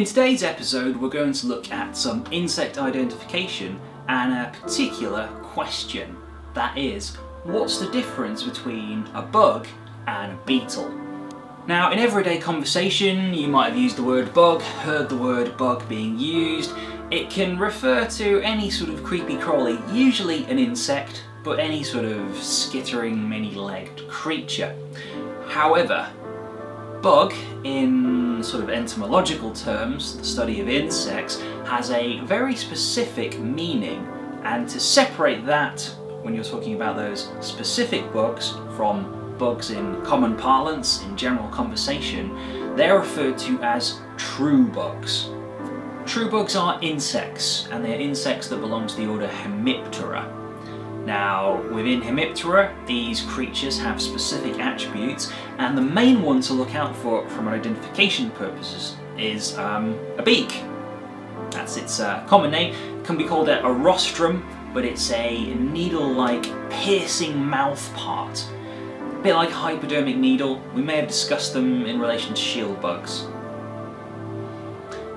In today's episode we're going to look at some insect identification and a particular question. That is, what's the difference between a bug and a beetle? Now in everyday conversation you might have used the word bug, heard the word bug being used. It can refer to any sort of creepy crawly, usually an insect, but any sort of skittering many-legged creature. However, bug, in sort of entomological terms, the study of insects, has a very specific meaning and to separate that when you're talking about those specific bugs from bugs in common parlance, in general conversation, they're referred to as true bugs. True bugs are insects, and they're insects that belong to the order Hemiptera. Now, within Hemiptera, these creatures have specific attributes, and the main one to look out for from identification purposes is um, a beak. That's its uh, common name. It can be called a, a rostrum, but it's a needle-like piercing mouth part. A bit like a hypodermic needle. We may have discussed them in relation to shield bugs.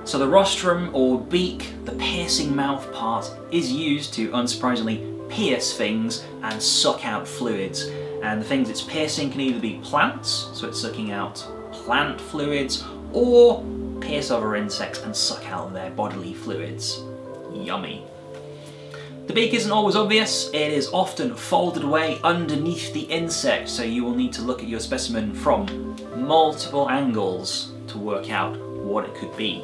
So the rostrum or beak, the piercing mouth part, is used to, unsurprisingly, pierce things and suck out fluids. And the things it's piercing can either be plants, so it's sucking out plant fluids, or pierce other insects and suck out their bodily fluids. Yummy. The beak isn't always obvious, it is often folded away underneath the insect, so you will need to look at your specimen from multiple angles to work out what it could be.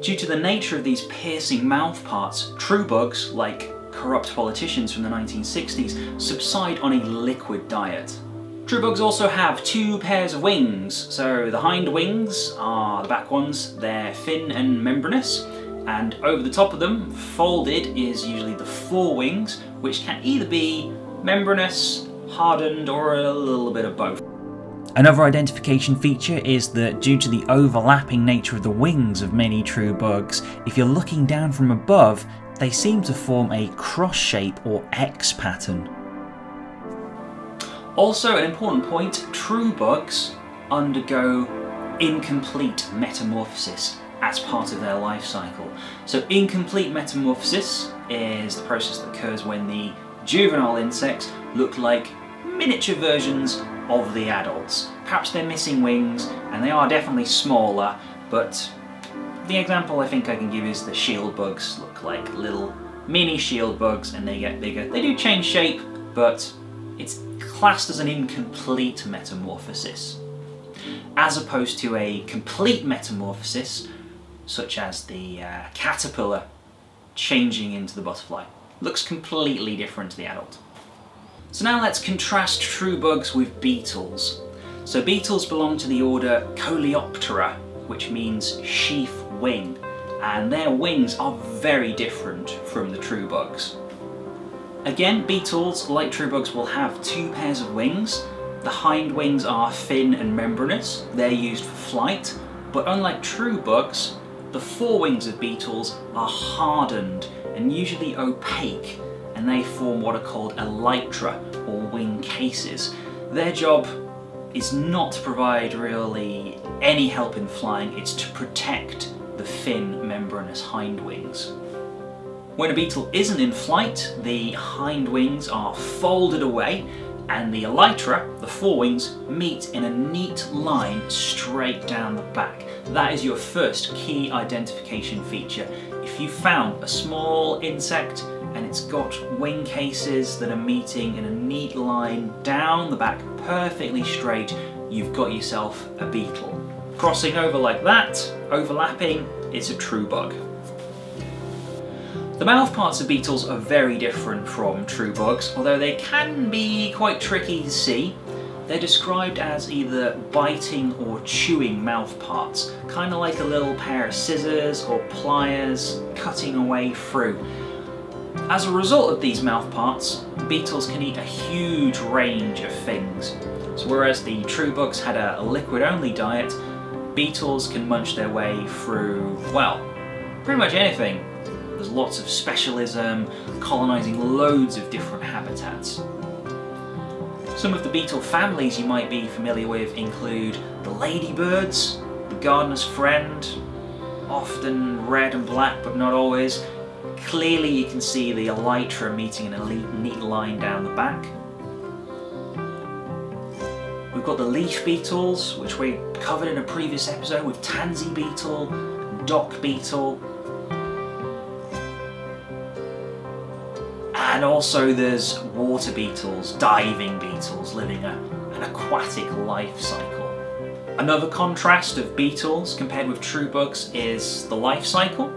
Due to the nature of these piercing mouth parts, true bugs, like corrupt politicians from the 1960s subside on a liquid diet. True bugs also have two pairs of wings. So the hind wings are the back ones, they're thin and membranous, and over the top of them, folded, is usually the forewings, which can either be membranous, hardened, or a little bit of both. Another identification feature is that due to the overlapping nature of the wings of many true bugs, if you're looking down from above, they seem to form a cross shape or X pattern. Also, an important point, true bugs undergo incomplete metamorphosis as part of their life cycle. So incomplete metamorphosis is the process that occurs when the juvenile insects look like miniature versions of the adults. Perhaps they're missing wings and they are definitely smaller, but the example I think I can give is the shield bugs look like little mini shield bugs and they get bigger. They do change shape, but it's classed as an incomplete metamorphosis. As opposed to a complete metamorphosis, such as the uh, caterpillar changing into the butterfly. Looks completely different to the adult. So now let's contrast true bugs with beetles. So beetles belong to the order Coleoptera, which means sheaf wing, and their wings are very different from the true bugs. Again, beetles, like true bugs, will have two pairs of wings. The hind wings are thin and membranous, they're used for flight, but unlike true bugs, the forewings of beetles are hardened and usually opaque, and they form what are called elytra, or wing cases. Their job is not to provide really any help in flying, it's to protect the thin membranous hind wings. When a beetle isn't in flight, the hind wings are folded away and the elytra, the forewings, meet in a neat line straight down the back. That is your first key identification feature. If you found a small insect and it's got wing cases that are meeting in a neat line down the back, perfectly straight, you've got yourself a beetle. Crossing over like that, overlapping, it's a true bug. The mouth parts of beetles are very different from true bugs, although they can be quite tricky to see. They're described as either biting or chewing mouth parts, kind of like a little pair of scissors or pliers cutting away through. As a result of these mouth parts, beetles can eat a huge range of things. So whereas the true bugs had a liquid-only diet, beetles can munch their way through, well, pretty much anything. There's lots of specialism, colonising loads of different habitats. Some of the beetle families you might be familiar with include the ladybirds, the gardener's friend, often red and black but not always. Clearly you can see the elytra meeting in a neat line down the back. We've got the leaf beetles, which we covered in a previous episode with tansy beetle, dock beetle, and also there's water beetles, diving beetles, living a, an aquatic life cycle. Another contrast of beetles compared with true bugs is the life cycle.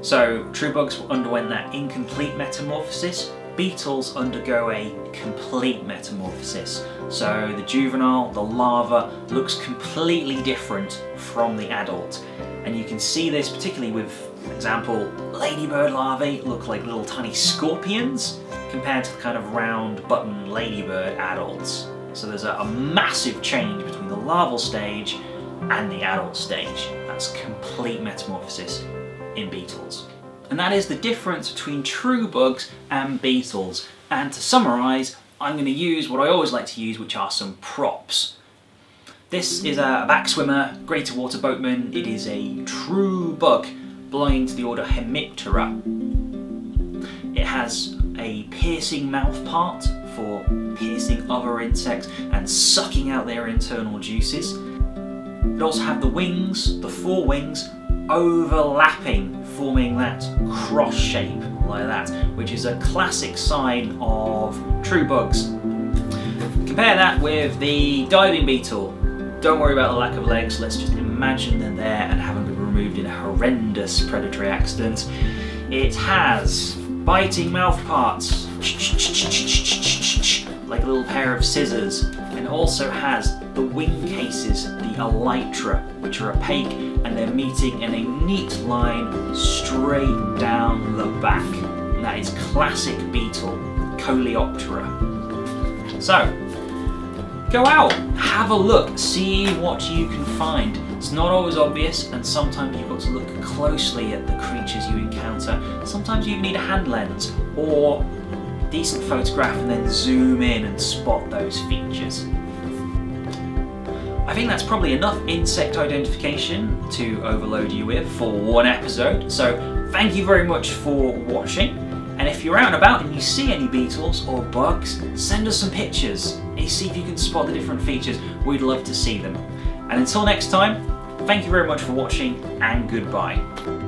So true bugs underwent that incomplete metamorphosis, beetles undergo a complete metamorphosis. So the juvenile, the larva, looks completely different from the adult. And you can see this particularly with, for example, ladybird larvae look like little tiny scorpions compared to the kind of round button ladybird adults. So there's a, a massive change between the larval stage and the adult stage. That's complete metamorphosis in beetles. And that is the difference between true bugs and beetles. And to summarise, I'm going to use what I always like to use, which are some props. This is a back swimmer, greater water boatman. It is a true bug belonging to the order Hemiptera. It has a piercing mouth part for piercing other insects and sucking out their internal juices. It also have the wings, the forewings, overlapping, forming that cross shape like that, which is a classic sign of true bugs. Compare that with the diving beetle. Don't worry about the lack of legs, let's just imagine they're there and haven't been removed in a horrendous predatory accident. It has biting mouth parts, like a little pair of scissors, and also has the wing cases, the elytra, which are opaque and they're meeting in a neat line straight down the back. And that is classic beetle, Coleoptera. So, go out, have a look, see what you can find. It's not always obvious, and sometimes you've got to look closely at the creatures you encounter. Sometimes you need a hand lens or decent photograph and then zoom in and spot those features. I think that's probably enough insect identification to overload you with for one episode, so thank you very much for watching. And if you're out and about and you see any beetles or bugs, send us some pictures and see if you can spot the different features. We'd love to see them. And until next time, thank you very much for watching and goodbye.